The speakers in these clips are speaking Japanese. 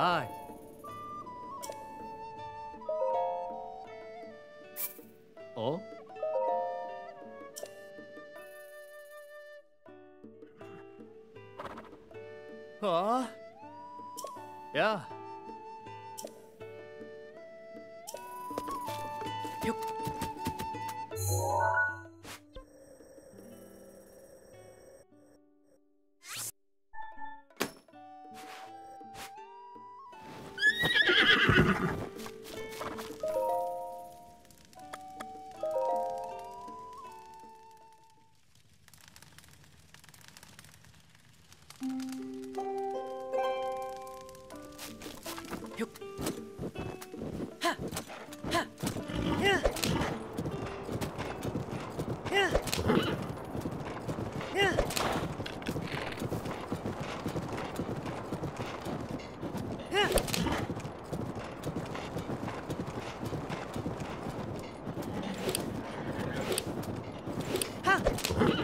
はい。お？ああ？や。あよっ。は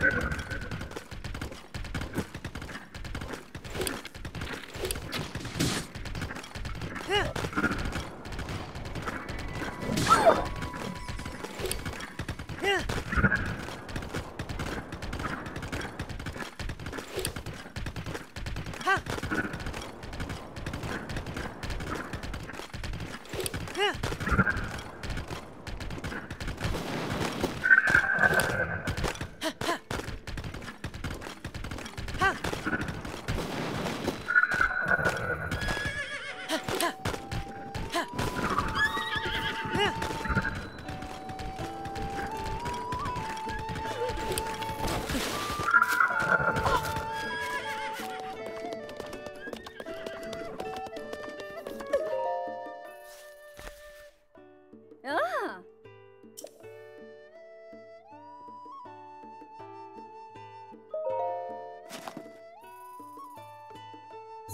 っ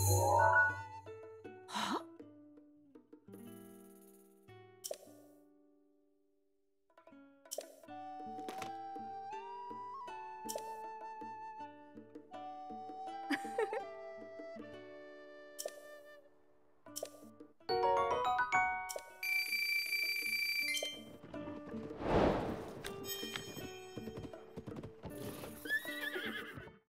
Yeah.